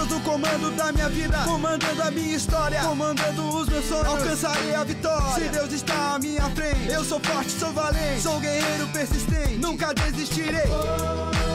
Deus no comando da minha vida, comandando a minha história, comandando os meus sonhos. Alcançarei a vitória. Se Deus está à minha frente, eu sou forte, sou valente, sou guerreiro persistente, nunca desistirei. Deus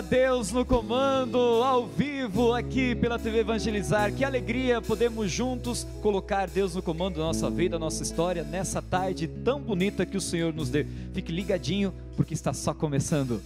Deus no Comando, ao vivo aqui pela TV Evangelizar. Que alegria podemos juntos colocar Deus no comando da nossa vida, da nossa história, nessa tarde tão bonita que o Senhor nos deu. Fique ligadinho, porque está só começando.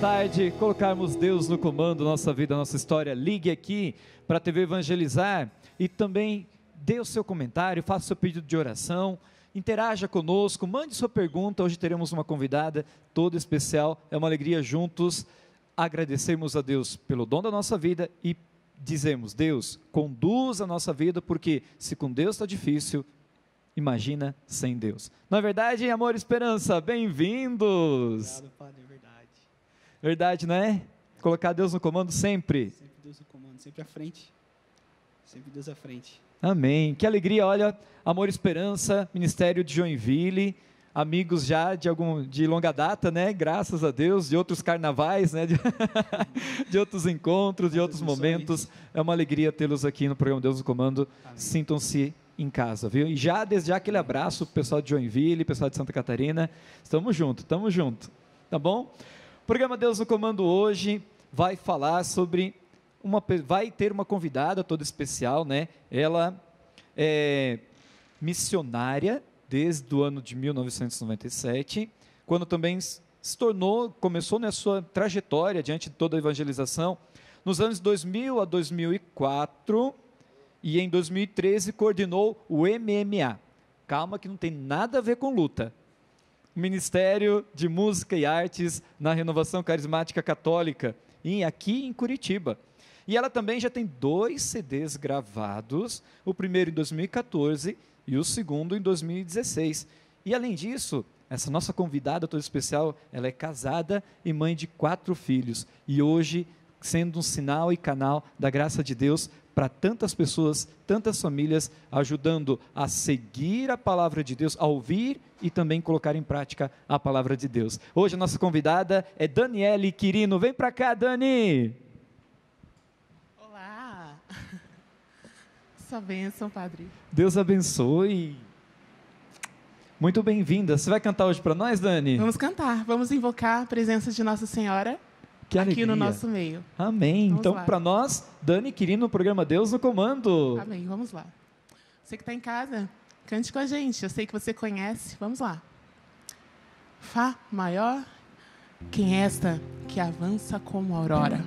Nessa tarde colocarmos Deus no comando da nossa vida, da nossa história. Ligue aqui para a TV Evangelizar e também dê o seu comentário, faça o seu pedido de oração, interaja conosco, mande sua pergunta. Hoje teremos uma convidada toda especial. É uma alegria juntos agradecermos a Deus pelo dom da nossa vida e dizemos: Deus, conduz a nossa vida, porque se com Deus está difícil, imagina sem Deus. Na é verdade, amor e esperança, bem-vindos. Obrigado, Padre, é verdade. Verdade, não é? Colocar Deus no comando sempre. Sempre Deus no comando, sempre à frente. Sempre Deus à frente. Amém. Que alegria, olha, Amor e Esperança, Ministério de Joinville, amigos já de algum de longa data, né? Graças a Deus, de outros carnavais, né? De, de outros encontros, de outros momentos. É uma alegria tê-los aqui no programa Deus no Comando. Sintam-se em casa, viu? E já desde já aquele abraço pro pessoal de Joinville, pessoal de Santa Catarina. Estamos junto, estamos junto. Tá bom? Programa Deus no Comando hoje vai falar sobre uma vai ter uma convidada toda especial, né? Ela é missionária desde o ano de 1997, quando também se tornou, começou na sua trajetória diante de toda a evangelização, nos anos 2000 a 2004, e em 2013 coordenou o MMA. Calma que não tem nada a ver com luta. Ministério de Música e Artes na Renovação Carismática Católica, em, aqui em Curitiba. E ela também já tem dois CDs gravados, o primeiro em 2014 e o segundo em 2016. E além disso, essa nossa convidada toda especial, ela é casada e mãe de quatro filhos. E hoje, sendo um sinal e canal da graça de Deus para tantas pessoas, tantas famílias, ajudando a seguir a palavra de Deus, a ouvir e também colocar em prática a palavra de Deus. Hoje a nossa convidada é Daniele Quirino. Vem para cá, Dani! Olá! Sua bênção, Padre. Deus abençoe. Muito bem-vinda. Você vai cantar hoje para nós, Dani? Vamos cantar, vamos invocar a presença de Nossa Senhora Que aqui alegria. no nosso meio. Amém. Vamos então, para nós, Dani Quirino, no programa Deus no Comando. Amém, vamos lá. Você que está em casa, cante com a gente. Eu sei que você conhece. Vamos lá. Fá maior, quem é esta que avança como a aurora?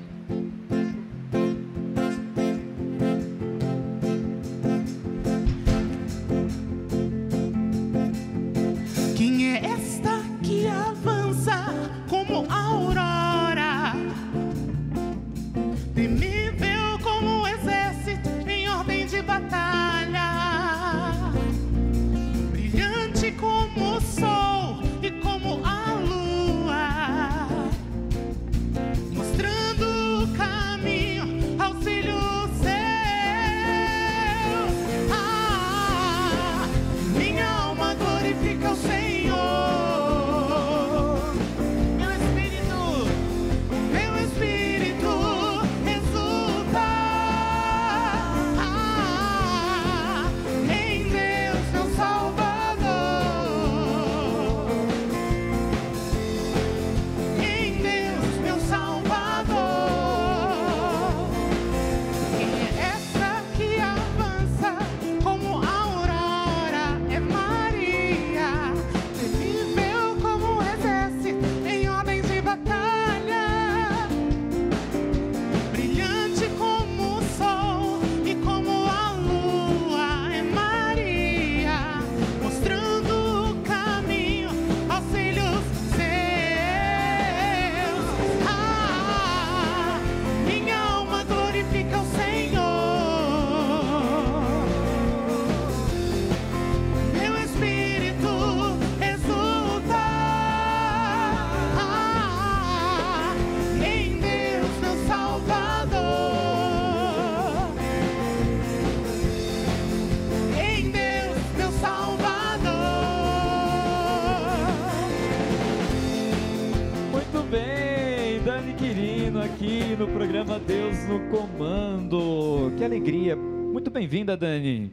No Comando. Que alegria. Muito bem-vinda, Dani.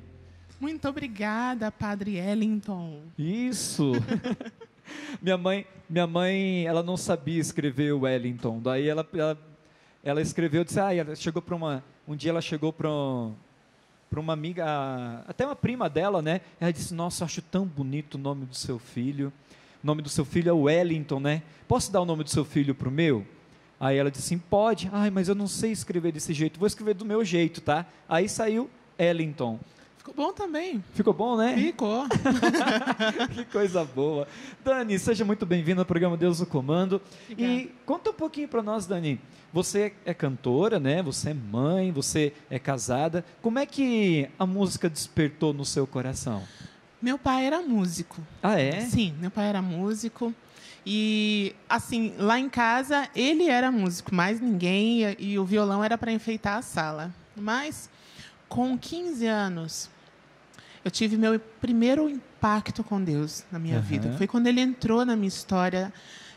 Muito obrigada, Padre Ellington. Isso. minha mãe, minha mãe, ela não sabia escrever o Wellington. Daí ela, ela, ela escreveu, disse, ah, ela chegou para uma, um dia ela chegou para para uma amiga, até uma prima dela, né? Ela disse, nossa, acho tão bonito o nome do seu filho. O nome do seu filho é Wellington, né? Posso dar o nome do seu filho para o meu? Aí ela disse assim, pode. Ai, mas eu não sei escrever desse jeito. Vou escrever do meu jeito, tá? Aí saiu Ellington. Ficou bom também. Ficou bom, né? Ficou. que coisa boa. Dani, seja muito bem-vinda ao programa Deus no Comando. Obrigada. E conta um pouquinho para nós, Dani. Você é cantora, né? Você é mãe, você é casada. Como é que a música despertou no seu coração? Meu pai era músico. Ah, é? Sim, meu pai era músico. E, assim, lá em casa, ele era músico, mais ninguém, e, o violão era para enfeitar a sala. Mas, com 15 anos, eu tive meu primeiro impacto com Deus na minha Aham. vida. Foi quando ele entrou na minha história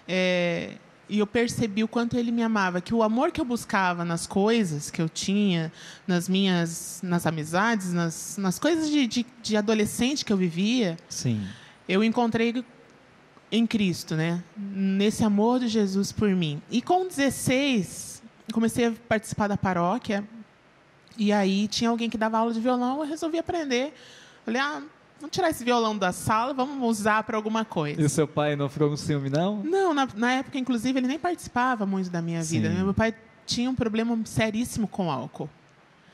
é, e eu percebi o quanto ele me amava, que o amor que eu buscava nas coisas que eu tinha, nas minhas, nas amizades, nas, nas coisas de, de, de adolescente que eu vivia, Sim. eu encontrei em Cristo, né? Nesse amor de Jesus por mim. E com 16, comecei a participar da paróquia. E aí tinha alguém que dava aula de violão, eu resolvi aprender. Falei, ah, vamos tirar esse violão da sala, vamos usar para alguma coisa. E o seu pai não ficou com ciúme, não? Não, na, na época, inclusive, ele nem participava muito da minha vida. Sim. Meu pai tinha um problema seríssimo com álcool.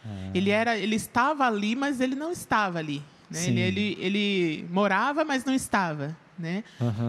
Ah. Ele era, ele estava ali, mas ele não estava ali. Né? Ele, ele, ele morava, mas não estava. Né?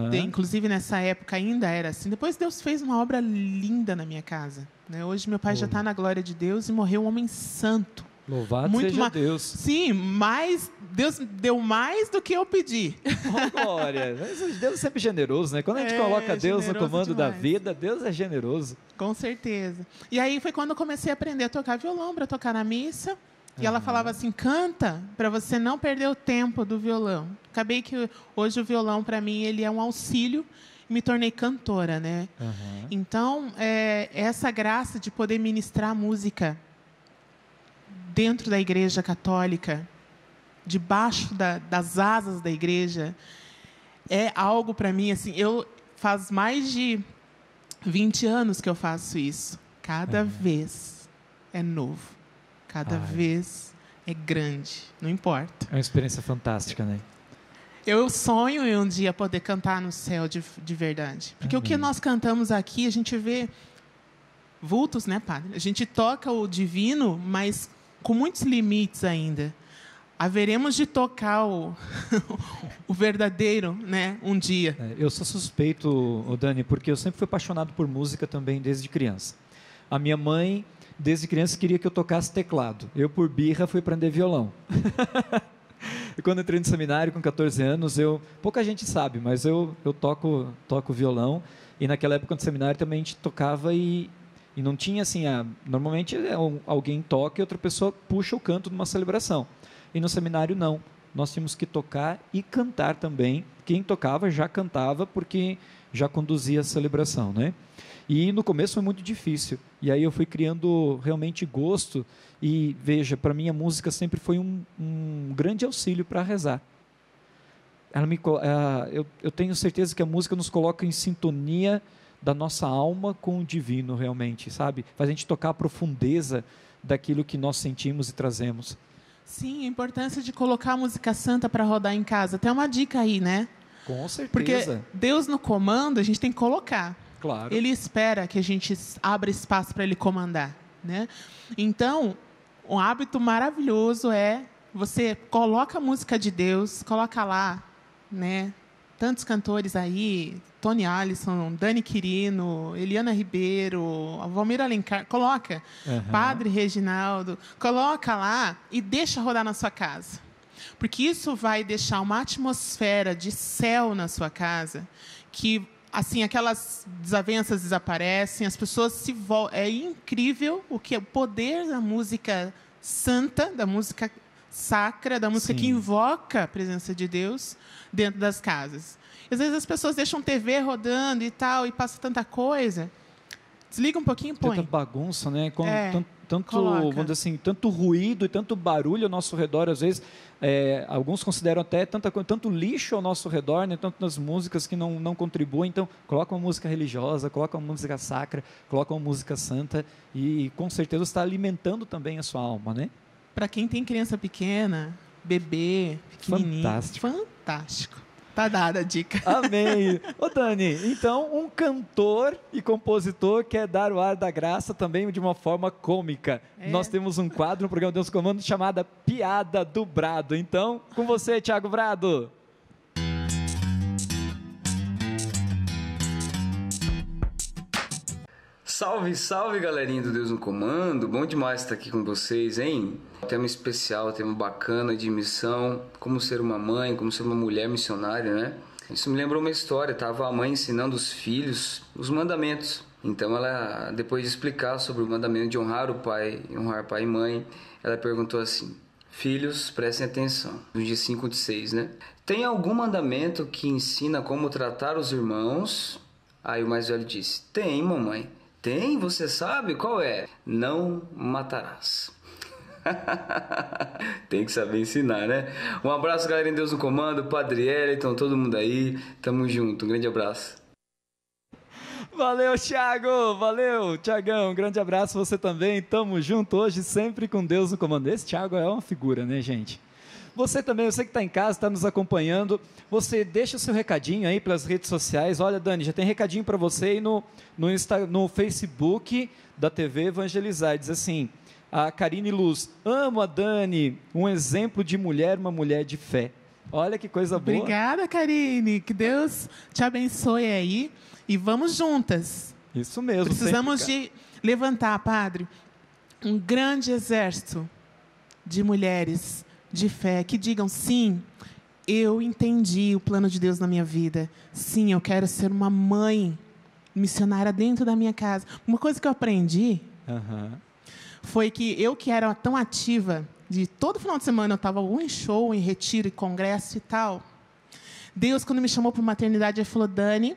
De- Inclusive, nessa época ainda era assim. Depois, Deus fez uma obra linda na minha casa. né? Hoje, meu pai já está na glória de Deus e morreu um homem santo. Louvado Muito seja ma- Deus. Sim, mas Deus deu mais do que eu pedi. Oh, glória. Deus é sempre generoso, né? Quando a gente É, coloca Deus no comando da demais. vida, Deus é generoso. Com certeza. E aí foi quando eu comecei a aprender a tocar violão para tocar na missa. E ela falava assim: canta para você não perder o tempo do violão. Acabei que hoje o violão para mim ele é um auxílio e me tornei cantora, né? Aham. Então é, essa graça de poder ministrar música dentro da igreja católica, debaixo da- das asas da igreja, é algo para mim assim. Eu faz mais de 20 anos que eu faço isso. Cada vez é novo. Cada Ai. vez é grande. Não importa. É uma experiência fantástica, né? Eu sonho em um dia poder cantar no céu de, de verdade. Porque o que Amém. nós cantamos aqui, a gente vê vultos, né, padre? A gente toca o divino, mas com muitos limites ainda. Haveremos de tocar o, o verdadeiro, né, um dia. É, Eu sou suspeito, Dani, porque eu sempre fui apaixonado por música também desde criança. A minha mãe, desde criança, queria que eu tocasse teclado. Eu, por birra, fui aprender violão. e quando entrei no seminário com 14 anos, eu pouca gente sabe, mas eu, eu toco toco violão. E naquela época no seminário também a gente tocava e, e não tinha assim, a, normalmente é alguém toca e outra pessoa puxa o canto numa celebração. E no seminário não. Nós tínhamos que tocar e cantar também. Quem tocava já cantava porque já conduzia a celebração, né? E no começo foi muito difícil. E aí eu fui criando realmente gosto. E veja, para mim a música sempre foi um, um grande auxílio para rezar. Ela me, ah, eu, eu tenho certeza que a música nos coloca em sintonia da nossa alma com o divino, realmente, sabe? Faz a gente tocar a profundeza daquilo que nós sentimos e trazemos. Sim, a importância de colocar a música santa para rodar em casa. Tem uma dica aí, né? Com certeza. Porque Deus no comando, a gente tem que colocar. claro. Ele espera que a gente abra espaço para ele comandar, né? Então, um hábito maravilhoso é você coloca a música de Deus, coloca lá, né? Tantos cantores aí, Tony Allison, Dani Quirino, Eliana Ribeiro, Valmir Alencar, coloca. Aham. Padre Reginaldo, coloca lá e deixa rodar na sua casa. Porque isso vai deixar uma atmosfera de céu na sua casa, que assim aquelas desavenças desaparecem, as pessoas se vol é incrível o que é o poder da música santa, da música sacra, da música que Sim. invoca a presença de Deus dentro das casas. Às vezes as pessoas deixam TV rodando e tal e passa tanta coisa Desliga um pouquinho, põe. Tanta bagunça, né? Com É, tan- tanto, coloca. vamos dizer assim, tanto ruído e tanto barulho ao nosso redor, às vezes, é, alguns consideram até tanta, tanto lixo ao nosso redor, né? Tantas músicas que não, não contribuem. Então, coloca uma música religiosa, coloca uma música sacra, coloca uma música santa e, com certeza, está alimentando também a sua alma, né? Para quem tem criança pequena, bebê, pequenininho. Fantástico. Fantástico. Tá dada a dica. Amém. Ô Dani, então um cantor e compositor quer dar o ar da graça também de uma forma cômica. É. Nós temos um quadro no programa Deus Comando chamada Piada do Brado. Então, com você, Thiago Brado. Salve, salve galerinha do Deus no Comando, bom demais estar aqui com vocês, hein? Tema especial, tema bacana de missão, como ser uma mãe, como ser uma mulher missionária, né? Isso me lembrou uma história, tava a mãe ensinando os filhos os mandamentos. Então ela, depois de explicar sobre o mandamento de honrar o pai, honrar pai e mãe, ela perguntou assim: Filhos, prestem atenção. No dia 5 de 6, né? Tem algum mandamento que ensina como tratar os irmãos? Aí o mais velho disse: Tem, mamãe. Tem, você sabe qual é? Não matarás. Tem que saber ensinar, né? Um abraço, galera em Deus no Comando, Padre Eliton, todo mundo aí. Tamo junto. Um grande abraço. Valeu, Thiago! Valeu, Thiagão! Um grande abraço você também. Tamo junto hoje, sempre com Deus no comando. Esse Thiago é uma figura, né, gente? Você também, você que está em casa, está nos acompanhando, você deixa o seu recadinho aí pelas redes sociais. Olha, Dani, já tem recadinho para você aí no, no, Insta, no Facebook da TV Evangelizar. Diz assim, a Karine Luz, amo a Dani, um exemplo de mulher, uma mulher de fé. Olha que coisa boa. Obrigada, Karine. Que Deus te abençoe aí. E vamos juntas. Isso mesmo. Precisamos de levantar, Padre, um grande exército de mulheres de fé que digam sim. Eu entendi o plano de Deus na minha vida. Sim, eu quero ser uma mãe missionária dentro da minha casa. Uma coisa que eu aprendi Aham. foi que eu que era tão ativa, de todo final de semana eu estava ou em show, em retiro, em congresso e tal. Deus, quando me chamou para maternidade, ele falou: Dani,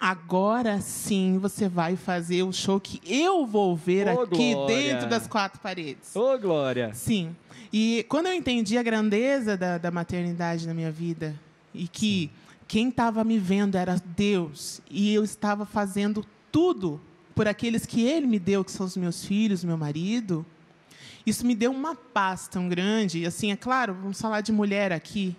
agora sim você vai fazer o show que eu vou ver Ô, aqui glória! dentro das quatro paredes. Ô, Glória! Sim. E quando eu entendi a grandeza da, da maternidade na minha vida e que quem estava me vendo era Deus e eu estava fazendo tudo por aqueles que Ele me deu, que são os meus filhos, meu marido, isso me deu uma paz tão grande. Assim, é claro, vamos falar de mulher aqui,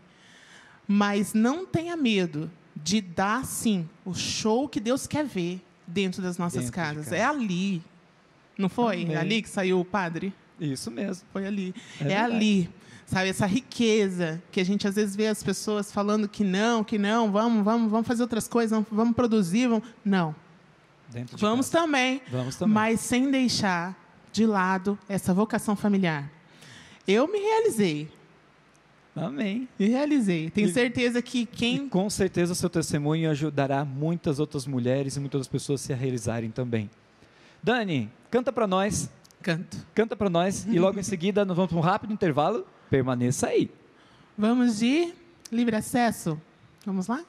mas não tenha medo de dar, sim, o show que Deus quer ver dentro das nossas Dentro de casas. casa. É ali. Não foi? Amém. É ali que saiu o padre? Isso mesmo. Foi ali. É É, ali. Sabe, essa riqueza que a gente às vezes vê as pessoas falando que não, que não, vamos, vamos, vamos fazer outras coisas, vamos, vamos produzir, vamos. Não. De Vamos também, Vamos também. mas sem deixar de lado essa vocação familiar. Eu me realizei, Amém. me realizei. Tenho E- certeza que E quem com certeza o seu testemunho ajudará muitas outras mulheres e muitas outras pessoas a se realizarem também. Dani, canta para nós, canto. canta para nós e logo em seguida nós vamos para um rápido intervalo. Permaneça aí. Vamos de livre acesso? Vamos lá?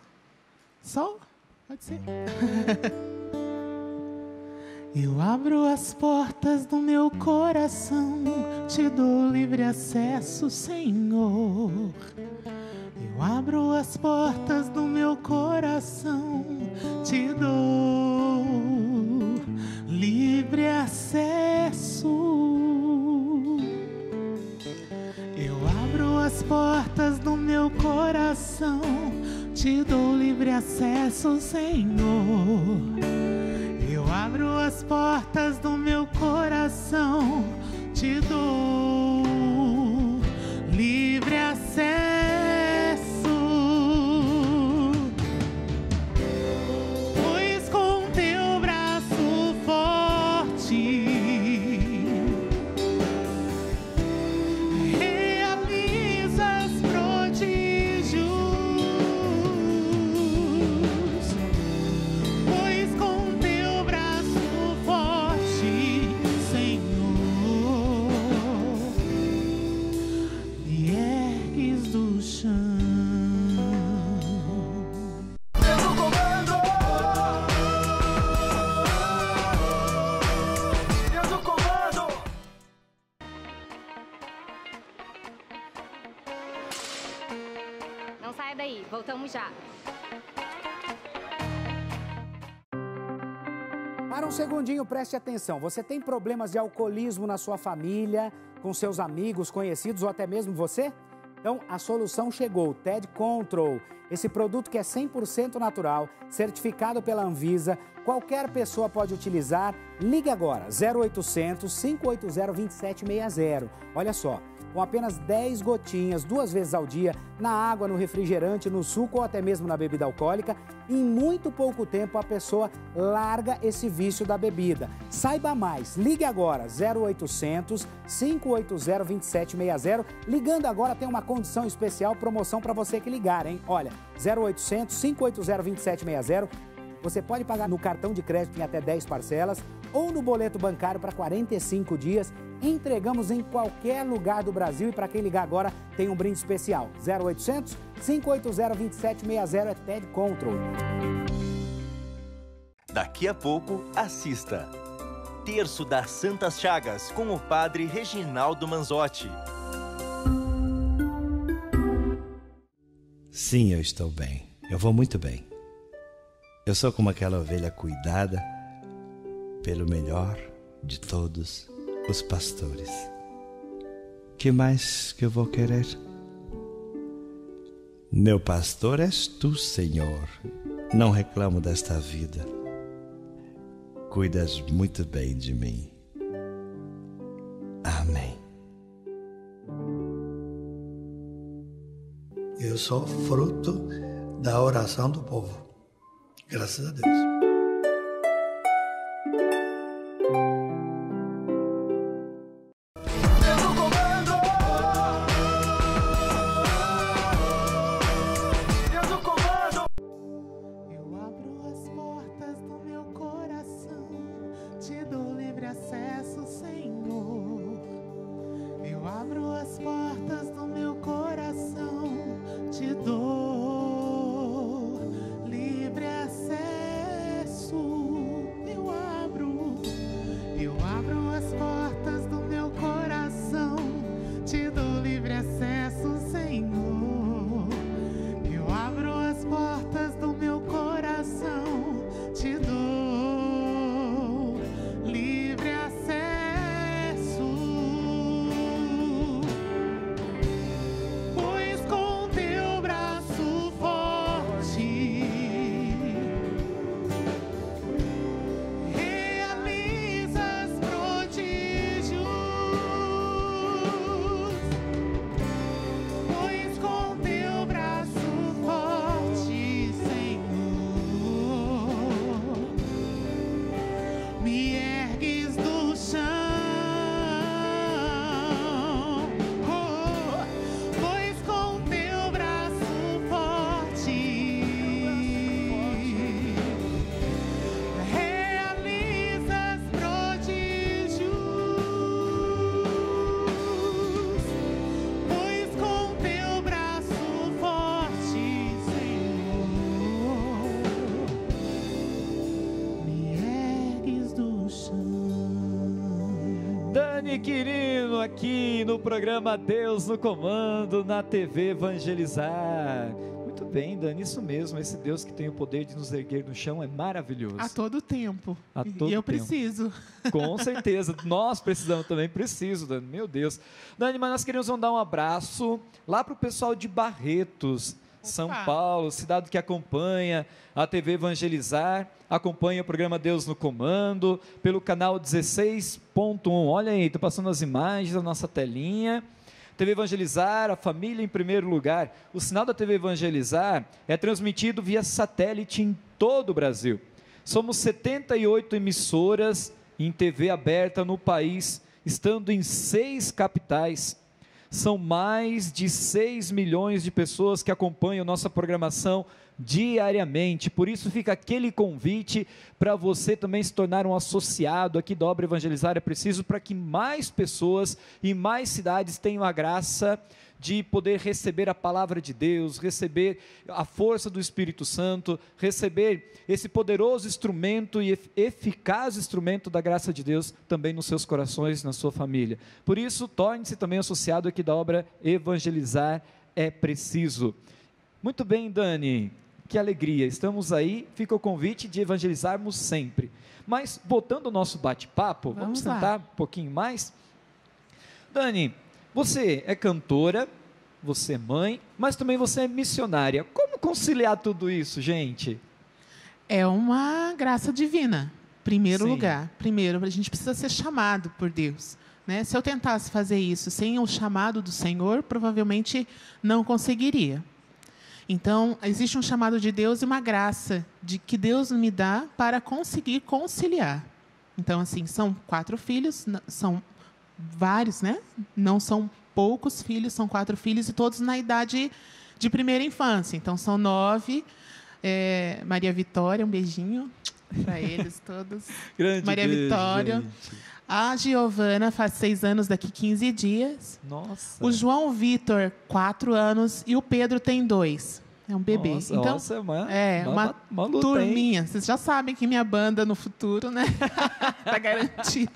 Sol? Pode ser. Eu abro as portas do meu coração, te dou livre acesso, Senhor. Eu abro as portas do meu coração, te dou livre acesso. Eu abro as portas do meu coração, te dou livre acesso, Senhor. Abro as portas do meu coração, te dou livre acesso. Para um segundinho, preste atenção. Você tem problemas de alcoolismo na sua família, com seus amigos, conhecidos ou até mesmo você? Então, a solução chegou, TED Control. Esse produto que é 100% natural, certificado pela Anvisa, qualquer pessoa pode utilizar. Ligue agora, 0800 580 2760. Olha só, com apenas 10 gotinhas, duas vezes ao dia, na água, no refrigerante, no suco ou até mesmo na bebida alcoólica, em muito pouco tempo a pessoa larga esse vício da bebida. Saiba mais, ligue agora, 0800 580 2760. Ligando agora tem uma condição especial, promoção para você que ligar, hein? Olha, 0800 580 2760. Você pode pagar no cartão de crédito em até 10 parcelas ou no boleto bancário para 45 dias. Entregamos em qualquer lugar do Brasil e para quem ligar agora tem um brinde especial. 0800 580 2760 é TED Control. Daqui a pouco, assista. Terço das Santas Chagas com o Padre Reginaldo Manzotti. Sim, eu estou bem. Eu vou muito bem. Eu sou como aquela ovelha cuidada pelo melhor de todos os pastores. Que mais que eu vou querer? Meu pastor és tu, Senhor. Não reclamo desta vida. Cuidas muito bem de mim. Amém. Eu sou fruto da oração do povo. Graças a Deus. Quirino aqui no programa Deus no Comando na TV Evangelizar. Muito bem, Dani, isso mesmo. Esse Deus que tem o poder de nos erguer no chão é maravilhoso. A todo tempo. A todo e eu tempo. preciso. Com certeza. Nós precisamos também, preciso, Dani. Meu Deus. Dani, mas nós queremos mandar um abraço lá para o pessoal de Barretos. São Paulo, cidade que acompanha a TV Evangelizar, acompanha o programa Deus no Comando, pelo canal 16.1. Olha aí, estou passando as imagens da nossa telinha. TV Evangelizar, a família em primeiro lugar. O sinal da TV Evangelizar é transmitido via satélite em todo o Brasil. Somos 78 emissoras em TV aberta no país, estando em seis capitais são mais de 6 milhões de pessoas que acompanham nossa programação diariamente. Por isso fica aquele convite para você também se tornar um associado aqui da obra evangelizar. É preciso para que mais pessoas e mais cidades tenham a graça de poder receber a palavra de Deus, receber a força do Espírito Santo, receber esse poderoso instrumento e eficaz instrumento da graça de Deus também nos seus corações, na sua família. Por isso, torne-se também associado aqui da obra Evangelizar é preciso. Muito bem, Dani. Que alegria. Estamos aí. Fica o convite de evangelizarmos sempre. Mas, voltando ao nosso bate-papo, vamos, Vamos tentar um pouquinho mais. Dani, você é cantora, você é mãe, mas também você é missionária. Como conciliar tudo isso, gente? É uma graça divina, primeiro Sim. lugar. Primeiro, a gente precisa ser chamado por Deus. Né? Se eu tentasse fazer isso sem o chamado do Senhor, provavelmente não conseguiria. Então, existe um chamado de Deus e uma graça de que Deus me dá para conseguir conciliar. Então, assim, são quatro filhos, são vários, né? Não são poucos filhos, são quatro filhos e todos na idade de primeira infância. Então, são nove. É, Maria Vitória, um beijinho para eles todos. Grande Maria beijo, Vitória. gente. A Giovana faz seis anos daqui 15 dias. Nossa. O João Vitor, quatro anos. E o Pedro tem dois. É um bebê. Nossa, então, nossa, é uma- é, uma- hein? turminha. Vocês já sabem que minha banda no futuro, né? tá garantida.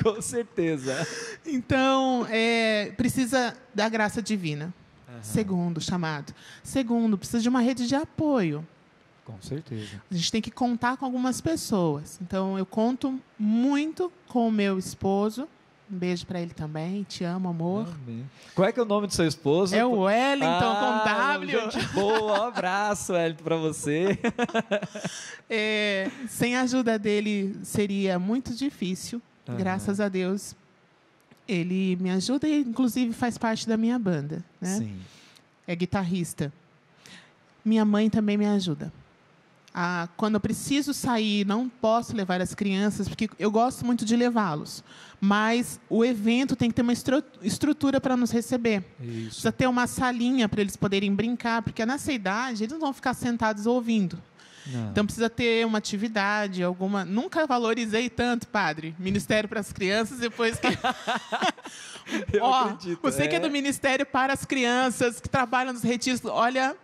Com certeza. Então, é, precisa da graça divina. Segundo, chamado. Segundo, precisa de uma rede de apoio. Com certeza. A gente tem que contar com algumas pessoas. Então, eu conto muito com o meu esposo. Um beijo para ele também. Te amo, amor. Amém. Qual é que é o nome do seu esposo? É o Wellington ah, com W. Gente boa, um abraço, Wellington, para você. É, sem a ajuda dele seria muito difícil. Graças a Deus, ele me ajuda e, inclusive, faz parte da minha banda. Né? Sim. É guitarrista. Minha mãe também me ajuda. Ah, quando eu preciso sair, não posso levar as crianças, porque eu gosto muito de levá-los. Mas o evento tem que ter uma estru- estrutura para nos receber. Isso. Precisa ter uma salinha para eles poderem brincar, porque nessa idade eles não vão ficar sentados ouvindo. Não. Então precisa ter uma atividade, alguma. Nunca valorizei tanto, padre. Ministério para as crianças, depois que. Eu Ó, acredito, você que é do Ministério para as Crianças, que trabalha nos retiros, olha,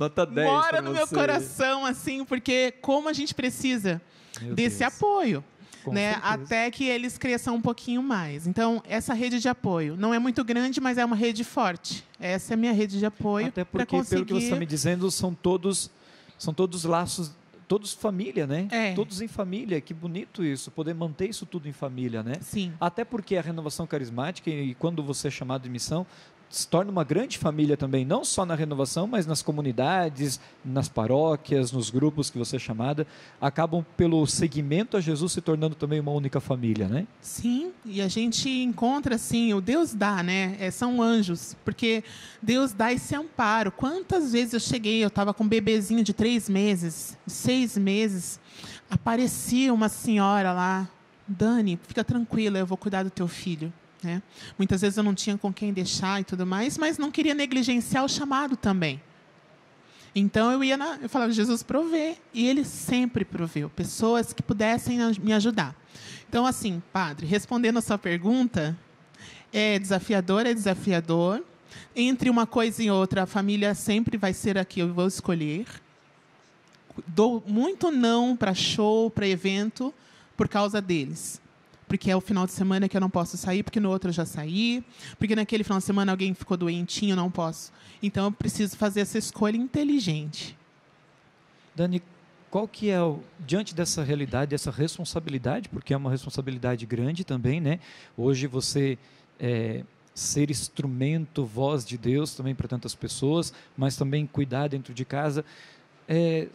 Nota 10 mora no meu você. coração, assim, porque como a gente precisa Meu desse Deus. apoio. Com né, certeza. até que eles cresçam um pouquinho mais. Então, essa rede de apoio não é muito grande, mas é uma rede forte. Essa é a minha rede de apoio Até porque, conseguir. pelo que você está me dizendo, são todos, são todos laços, todos família, né? É. Todos em família. Que bonito isso, poder manter isso tudo em família, né? Sim. Até porque a renovação carismática, e quando você é chamado de missão, se torna uma grande família também, não só na renovação, mas nas comunidades, nas paróquias, nos grupos que você é chamada, acabam pelo seguimento a Jesus se tornando também uma única família, né? Sim, e a gente encontra assim, o Deus dá, né? É, são anjos, porque Deus dá esse amparo. Quantas vezes eu cheguei, eu estava com um bebezinho de três meses, seis meses, aparecia uma senhora lá, Dani, fica tranquila, eu vou cuidar do teu filho. Né? Muitas vezes eu não tinha com quem deixar e tudo mais, mas não queria negligenciar o chamado também. Então eu ia na, eu falava, Jesus provê, e ele sempre proveu pessoas que pudessem me ajudar. Então assim, padre, respondendo a sua pergunta, é desafiador, é desafiador. Entre uma coisa e outra, a família sempre vai ser a que eu vou escolher. Dou muito não para show, para evento, por causa deles. Porque é o final de semana que eu não posso sair, porque no outro eu já saí, porque naquele final de semana alguém ficou doentinho, eu não posso. Então eu preciso fazer essa escolha inteligente. Dani, qual que é, o, diante dessa realidade, dessa responsabilidade, porque é uma responsabilidade grande também, né? Hoje você é, ser instrumento, voz de Deus também para tantas pessoas, mas também cuidar dentro de casa. É,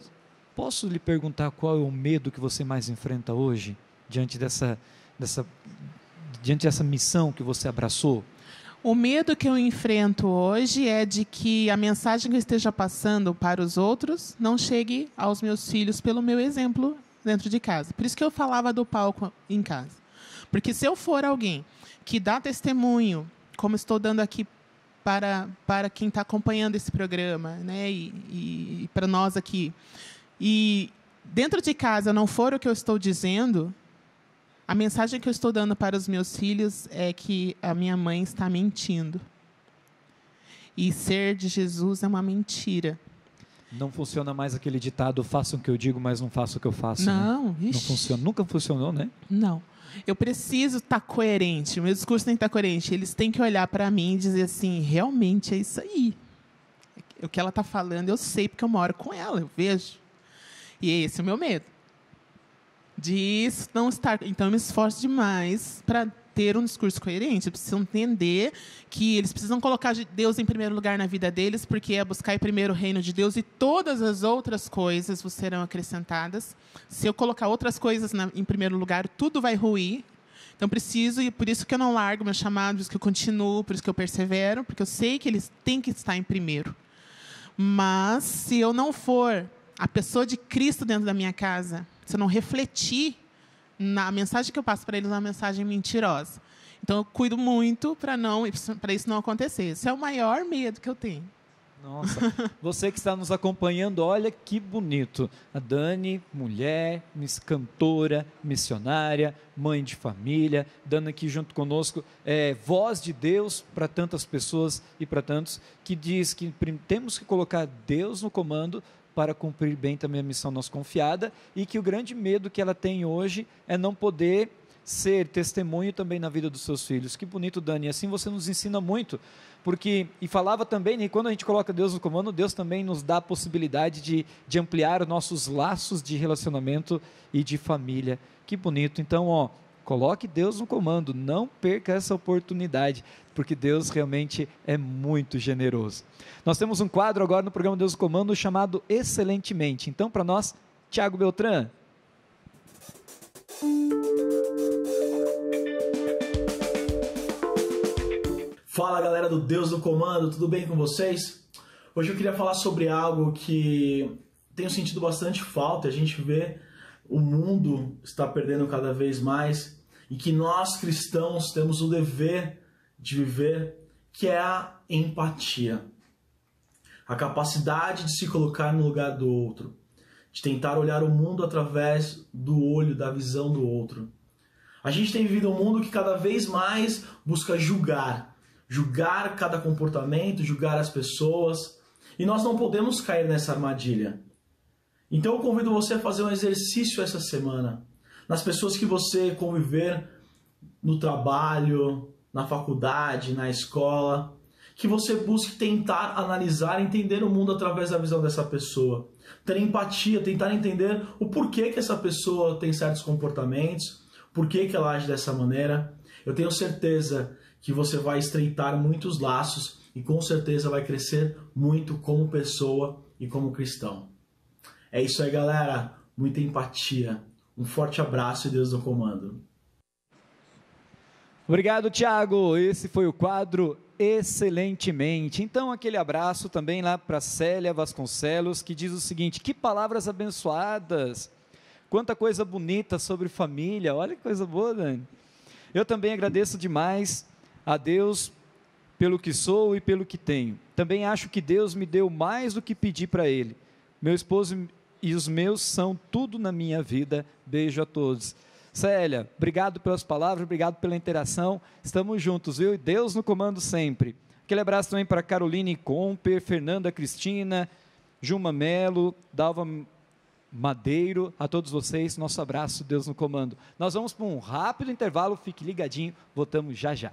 posso lhe perguntar qual é o medo que você mais enfrenta hoje, diante dessa, dessa, diante dessa missão que você abraçou? O medo que eu enfrento hoje é de que a mensagem que eu esteja passando para os outros não chegue aos meus filhos pelo meu exemplo dentro de casa. Por isso que eu falava do palco em casa. Porque se eu for alguém que dá testemunho, como estou dando aqui para, para quem está acompanhando esse programa, né, e, e, e para nós aqui, e dentro de casa não for o que eu estou dizendo, a mensagem que eu estou dando para os meus filhos é que a minha mãe está mentindo. E ser de Jesus é uma mentira. Não funciona mais aquele ditado, façam o que eu digo, mas não façam o que eu faço. né? Não, Não ixi. funciona, nunca funcionou, né? Não. Eu preciso estar coerente. O meu discurso tem que estar coerente. Eles têm que olhar para mim e dizer assim: realmente é isso aí. O que ela está falando, eu sei porque eu moro com ela, eu vejo. E esse é o meu medo. De não estar. Então, eu me esforço demais para ter um discurso coerente. Precisam entender que eles precisam colocar Deus em primeiro lugar na vida deles, porque é buscar primeiro o reino de Deus e todas as outras coisas vos serão acrescentadas. Se eu colocar outras coisas na, em primeiro lugar, tudo vai ruir. Então preciso e por isso que eu não largo meus chamados, que eu continuo, por isso que eu persevero, porque eu sei que eles têm que estar em primeiro. Mas se eu não for a pessoa de Cristo dentro da minha casa, se eu não refletir na mensagem que eu passo para eles é uma mensagem mentirosa. Então eu cuido muito para não para isso não acontecer. Esse é o maior medo que eu tenho. Nossa, você que está nos acompanhando, olha que bonito. A Dani, mulher, cantora, missionária, mãe de família, dando aqui junto conosco é, voz de Deus para tantas pessoas e para tantos, que diz que temos que colocar Deus no comando para cumprir bem também a missão nos confiada e que o grande medo que ela tem hoje é não poder ser testemunho também na vida dos seus filhos. Que bonito, Dani. Assim você nos ensina muito, porque e falava também, e quando a gente coloca Deus no comando, Deus também nos dá a possibilidade de, de ampliar os nossos laços de relacionamento e de família. Que bonito. Então, ó, Coloque Deus no comando, não perca essa oportunidade, porque Deus realmente é muito generoso. Nós temos um quadro agora no programa Deus no Comando chamado Excelentemente. Então, para nós, Tiago Beltrán. Fala galera do Deus no Comando, tudo bem com vocês? Hoje eu queria falar sobre algo que tenho sentido bastante falta, a gente vê o mundo está perdendo cada vez mais e que nós cristãos temos o dever de viver, que é a empatia. A capacidade de se colocar no lugar do outro, de tentar olhar o mundo através do olho, da visão do outro. A gente tem vivido um mundo que cada vez mais busca julgar, julgar cada comportamento, julgar as pessoas, e nós não podemos cair nessa armadilha. Então eu convido você a fazer um exercício essa semana nas pessoas que você conviver no trabalho, na faculdade, na escola, que você busque tentar analisar, entender o mundo através da visão dessa pessoa, ter empatia, tentar entender o porquê que essa pessoa tem certos comportamentos, porquê que ela age dessa maneira. Eu tenho certeza que você vai estreitar muitos laços e com certeza vai crescer muito como pessoa e como cristão. É isso aí, galera. Muita empatia. Um forte abraço e Deus no comando. Obrigado, Tiago. Esse foi o quadro excelentemente. Então, aquele abraço também lá para Célia Vasconcelos, que diz o seguinte: que palavras abençoadas, quanta coisa bonita sobre família. Olha que coisa boa, Dani. Eu também agradeço demais a Deus pelo que sou e pelo que tenho. Também acho que Deus me deu mais do que pedi para Ele. Meu esposo e os meus são tudo na minha vida. Beijo a todos. Célia, obrigado pelas palavras, obrigado pela interação. Estamos juntos, viu? Deus no comando sempre. Aquele abraço também para Caroline Comper, Fernanda Cristina, Juma Melo, Dalva Madeiro, a todos vocês, nosso abraço, Deus no comando. Nós vamos para um rápido intervalo, fique ligadinho, voltamos já já.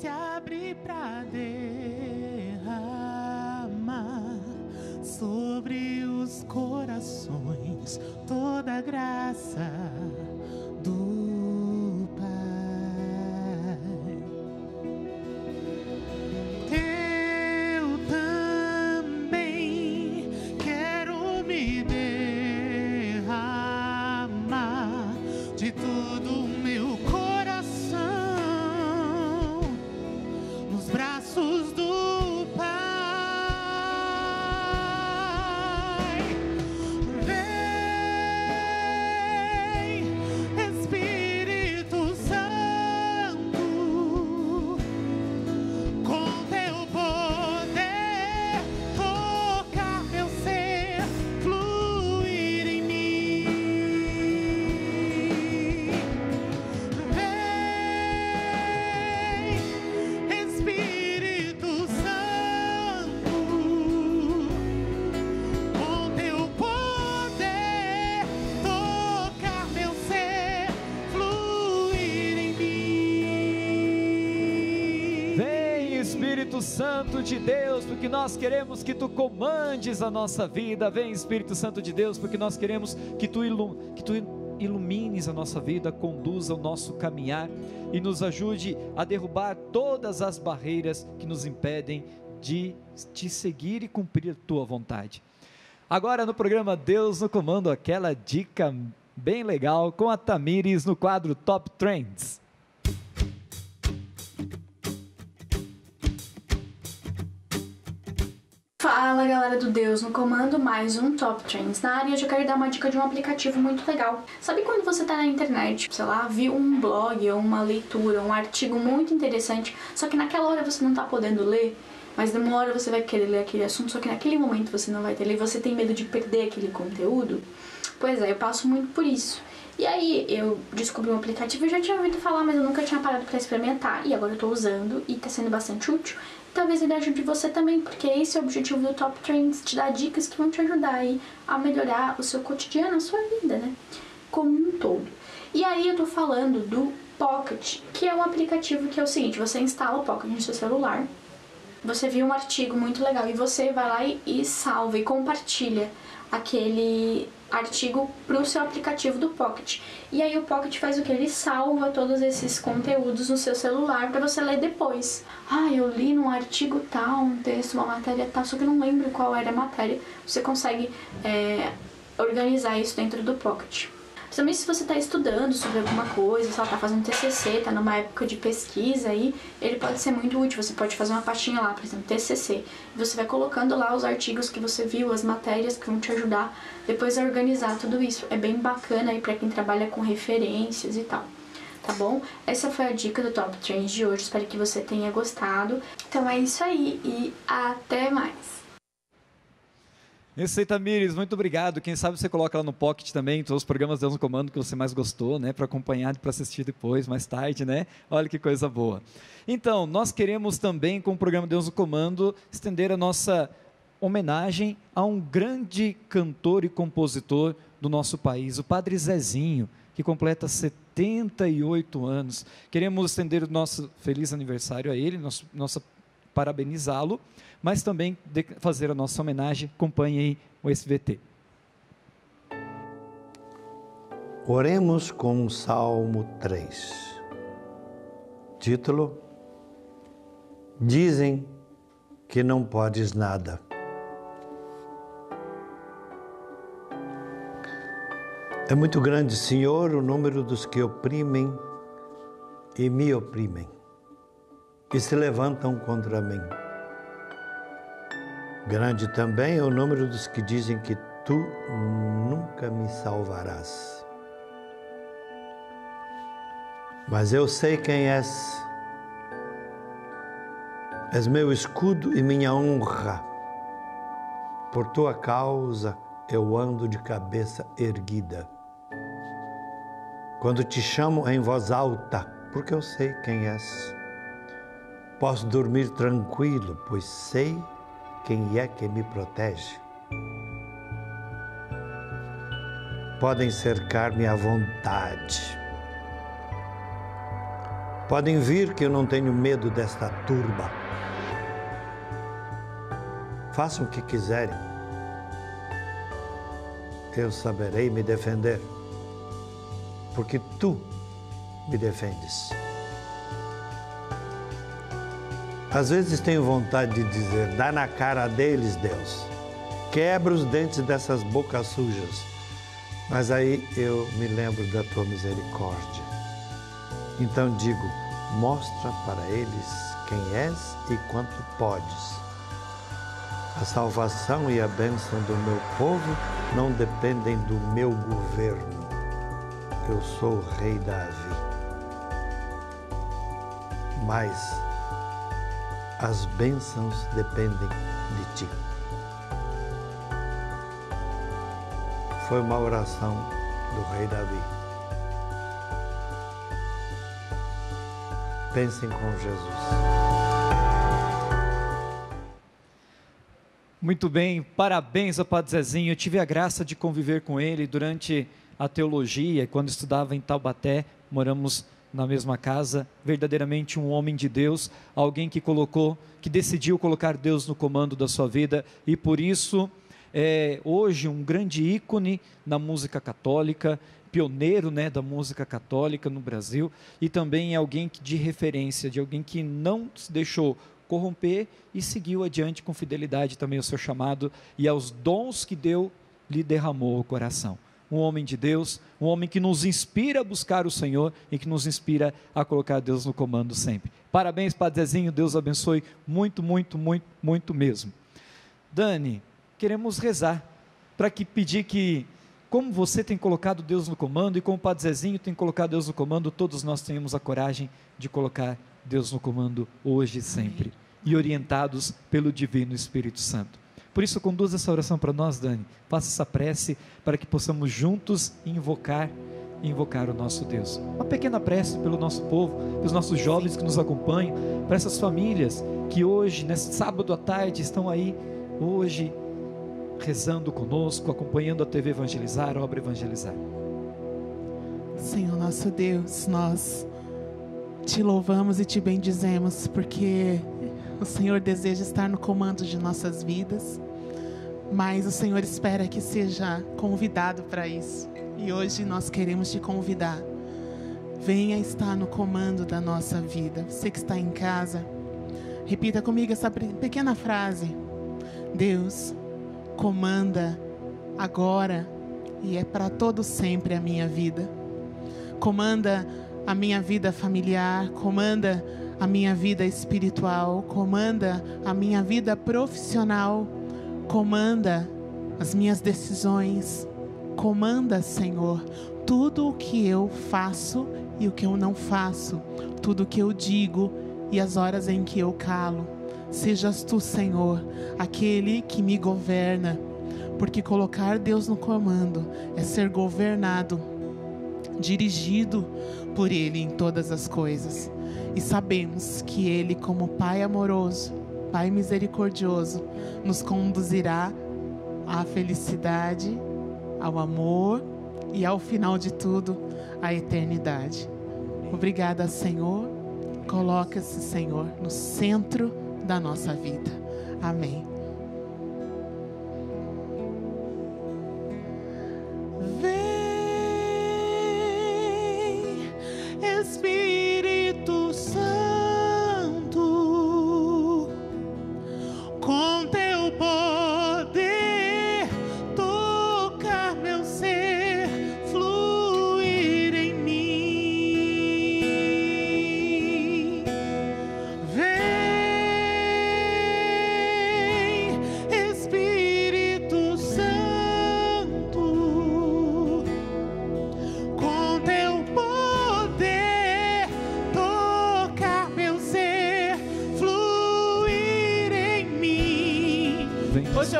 se abre para derramar sobre os corações toda graça. Santo de Deus, porque nós queremos que tu comandes a nossa vida. Vem, Espírito Santo de Deus, porque nós queremos que tu, ilu que tu ilumines a nossa vida, conduza o nosso caminhar e nos ajude a derrubar todas as barreiras que nos impedem de te seguir e cumprir a tua vontade. Agora no programa Deus no Comando, aquela dica bem legal com a Tamires no quadro Top Trends. Fala galera do Deus no comando, mais um Top Trends. Na área eu já quero dar uma dica de um aplicativo muito legal. Sabe quando você tá na internet, sei lá, viu um blog ou uma leitura, um artigo muito interessante, só que naquela hora você não tá podendo ler, mas numa hora você vai querer ler aquele assunto, só que naquele momento você não vai ter ler, você tem medo de perder aquele conteúdo? Pois é, eu passo muito por isso. E aí eu descobri um aplicativo, eu já tinha ouvido falar, mas eu nunca tinha parado para experimentar. E agora eu tô usando e tá sendo bastante útil. Talvez ele ajude você também, porque esse é o objetivo do Top Trends, te dar dicas que vão te ajudar aí a melhorar o seu cotidiano, a sua vida, né? Como um todo. E aí eu tô falando do Pocket, que é um aplicativo que é o seguinte, você instala o Pocket no seu celular, você viu um artigo muito legal e você vai lá e, e salva e compartilha aquele artigo para o seu aplicativo do Pocket. E aí o Pocket faz o que? Ele salva todos esses conteúdos no seu celular para você ler depois. Ah, eu li num artigo tal, um texto, uma matéria tal, só que não lembro qual era a matéria. Você consegue é, organizar isso dentro do Pocket. Principalmente se você está estudando sobre alguma coisa, se ela está fazendo TCC, está numa época de pesquisa aí, ele pode ser muito útil. Você pode fazer uma pastinha lá, por exemplo, TCC. E você vai colocando lá os artigos que você viu, as matérias que vão te ajudar depois a organizar tudo isso. É bem bacana aí para quem trabalha com referências e tal. Tá bom? Essa foi a dica do Top Trends de hoje. Espero que você tenha gostado. Então é isso aí e até mais. Aí, Tamires, muito obrigado. Quem sabe você coloca lá no Pocket também, todos os programas Deus no Comando que você mais gostou, né? Para acompanhar, para assistir depois, mais tarde, né? Olha que coisa boa. Então, nós queremos também, com o programa Deus no Comando, estender a nossa homenagem a um grande cantor e compositor do nosso país, o Padre Zezinho, que completa 78 anos. Queremos estender o nosso feliz aniversário a ele, nosso, nossa parabenizá-lo, mas também fazer a nossa homenagem. Acompanhe aí o SVT. Oremos com o Salmo 3. Título: Dizem que não podes nada. É muito grande, Senhor, o número dos que oprimem e me oprimem e se levantam contra mim. Grande também é o número dos que dizem que tu nunca me salvarás. Mas eu sei quem és. És meu escudo e minha honra. Por tua causa eu ando de cabeça erguida. Quando te chamo em voz alta, porque eu sei quem és. Posso dormir tranquilo, pois sei quem é que me protege. Podem cercar-me à vontade. Podem vir que eu não tenho medo desta turba. Façam o que quiserem. eu saberei me defender, porque tu me defendes. Às vezes tenho vontade de dizer: dá na cara deles, Deus. Quebra os dentes dessas bocas sujas. Mas aí eu me lembro da tua misericórdia. Então digo: mostra para eles quem és e quanto podes. A salvação e a bênção do meu povo não dependem do meu governo. Eu sou o rei Davi. Mas as bênçãos dependem de ti. Foi uma oração do rei Davi. Pensem com Jesus. Muito bem, parabéns ao Padre Zezinho. Eu tive a graça de conviver com ele durante a teologia, quando estudava em Taubaté, moramos na mesma casa, verdadeiramente um homem de Deus, alguém que colocou, que decidiu colocar Deus no comando da sua vida e por isso é hoje um grande ícone na música católica, pioneiro né, da música católica no Brasil e também é alguém de referência, de alguém que não se deixou corromper e seguiu adiante com fidelidade também ao seu chamado e aos dons que Deus lhe derramou o coração. Um homem de Deus, um homem que nos inspira a buscar o Senhor e que nos inspira a colocar Deus no comando sempre. Parabéns, Padre Zezinho, Deus abençoe muito, muito, muito, muito mesmo. Dani, queremos rezar para que pedir que como você tem colocado Deus no comando e como o Padre Zezinho tem colocado Deus no comando, todos nós tenhamos a coragem de colocar Deus no comando hoje e sempre, e orientados pelo Divino Espírito Santo. Por isso, conduz essa oração para nós, Dani. Faça essa prece para que possamos juntos invocar invocar o nosso Deus. Uma pequena prece pelo nosso povo, pelos nossos jovens que nos acompanham, para essas famílias que hoje, nesse sábado à tarde, estão aí hoje rezando conosco, acompanhando a TV Evangelizar, a obra Evangelizar. Senhor nosso Deus, nós te louvamos e te bendizemos porque o Senhor deseja estar no comando de nossas vidas, mas o Senhor espera que seja convidado para isso. E hoje nós queremos te convidar. Venha estar no comando da nossa vida. Você que está em casa, repita comigo essa pequena frase. Deus comanda agora e é para todo sempre a minha vida. Comanda a minha vida familiar, comanda a minha vida espiritual, comanda a minha vida profissional, comanda as minhas decisões, comanda, Senhor, tudo o que eu faço e o que eu não faço, tudo o que eu digo e as horas em que eu calo. Sejas tu, Senhor, aquele que me governa, porque colocar Deus no comando é ser governado, dirigido por Ele em todas as coisas. E sabemos que Ele, como Pai amoroso, Pai misericordioso, nos conduzirá à felicidade, ao amor e ao final de tudo, à eternidade. Obrigada, Senhor. Coloca-se, Senhor, no centro da nossa vida. Amém.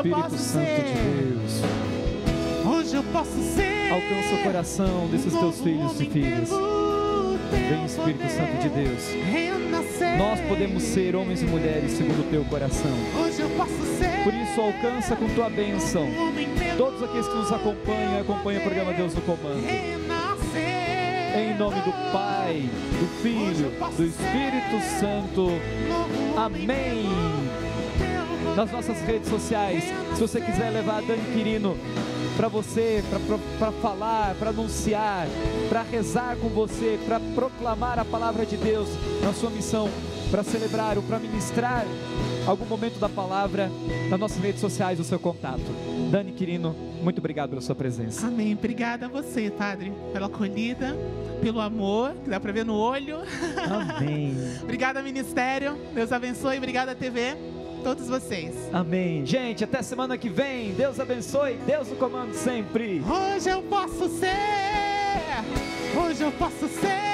Eu Espírito posso Santo ser. de Deus. Hoje eu posso ser. Alcança o coração desses teus filhos e filhas. Vem, Espírito Santo de Deus. Renascer. Nós podemos ser homens e mulheres segundo o teu coração. Hoje eu posso ser. Por isso, alcança com tua bênção todos aqueles que nos acompanham e acompanham o programa Deus no Comando. Em nome do Pai, do Filho, do Espírito Santo. Amém. Nas nossas redes sociais, se você quiser levar Dani Quirino para você, para falar, para anunciar, para rezar com você, para proclamar a palavra de Deus na sua missão, para celebrar ou para ministrar algum momento da palavra nas nossas redes sociais, o seu contato. Dani Quirino, muito obrigado pela sua presença. Amém. Obrigada a você, Padre, pela acolhida, pelo amor, que dá para ver no olho. Amém. Obrigada, Ministério. Deus abençoe. Obrigada, TV. Todos vocês. Amém. Gente, até semana que vem. Deus abençoe. Deus no comando sempre. Hoje eu posso ser. Hoje eu posso ser.